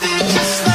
something just